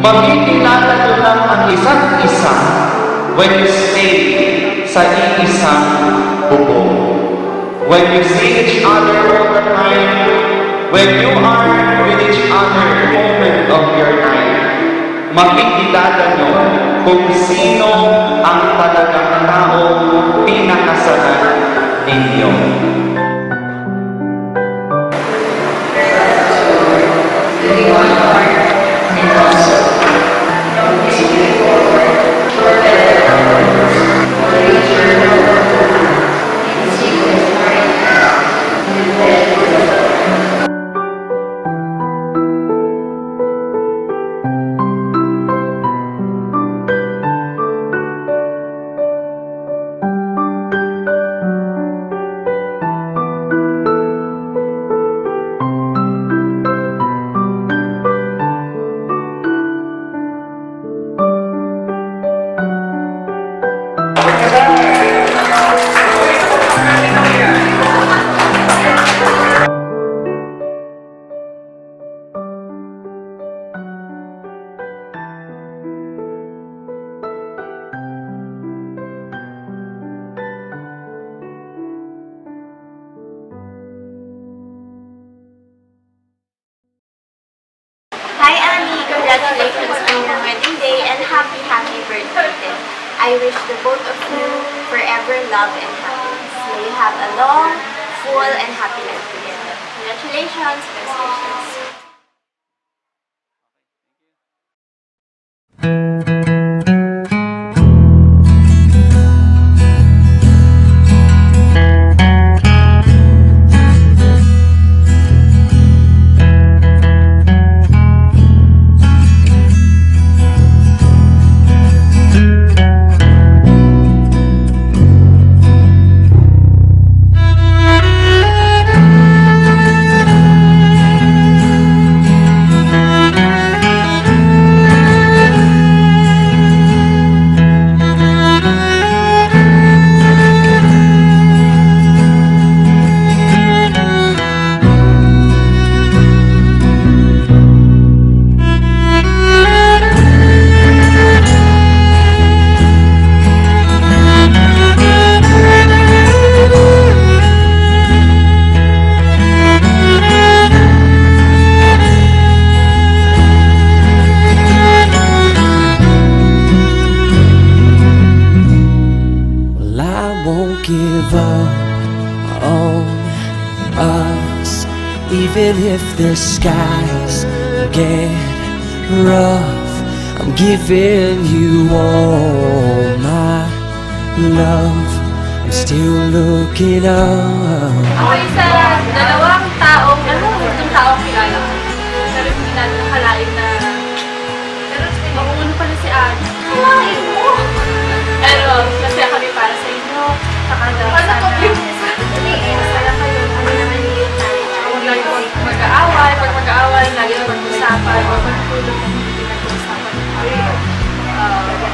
Makikilala nyo lang ang isa't isa when you stay sa iisang bubong. When you see each other all the time, when you are with each other moment of your life, makikilala nyo kung sino ang talagang taong pinakasalan ninyo. I wish the both of you forever love and happiness. May you have a long, full and happy life together. Congratulations, best wishes. Give up on us, even if the skies get rough. I'm giving you all my love. I'm still looking up.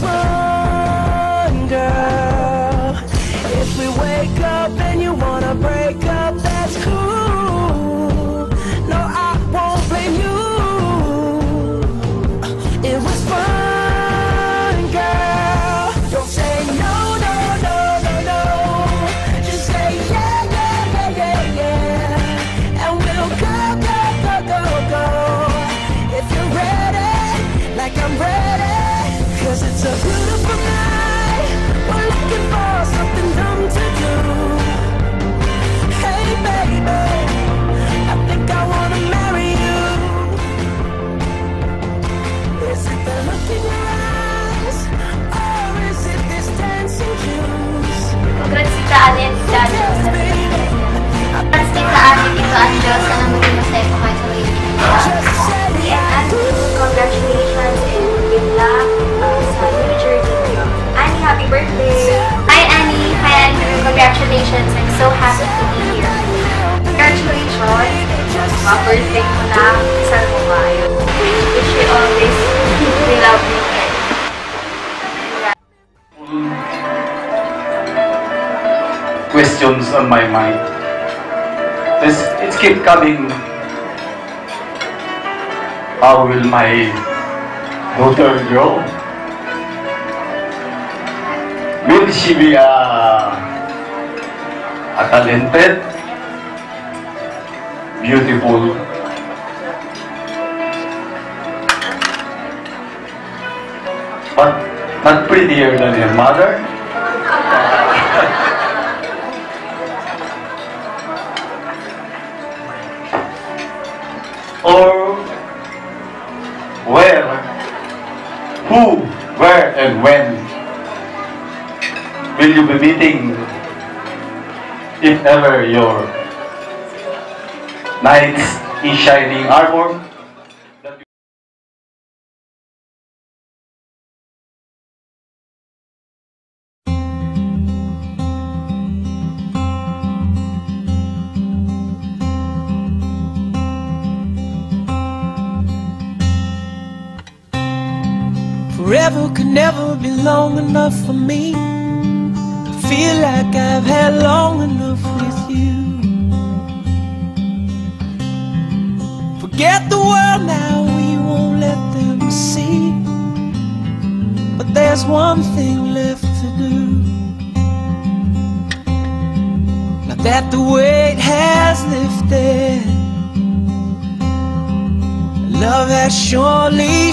Run, girl. If we wake up and you wanna break up, questions on my mind. This, it keep coming. How will my daughter grow? Will she be a, a talented, beautiful, but not prettier than her mother? Will you be meeting if ever your knights in shining armor? Forever could never be long enough for me. Feel like I've had long enough with you. Forget the world now, we won't let them see. But there's one thing left to do. Now that the weight has lifted. Love has surely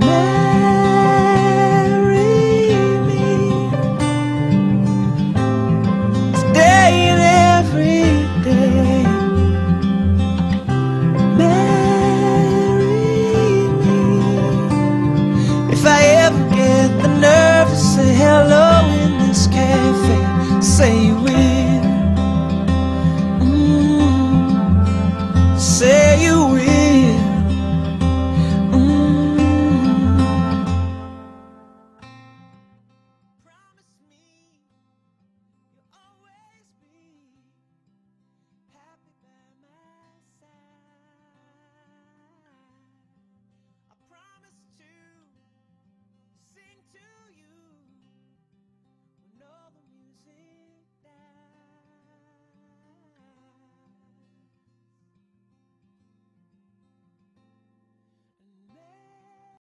way.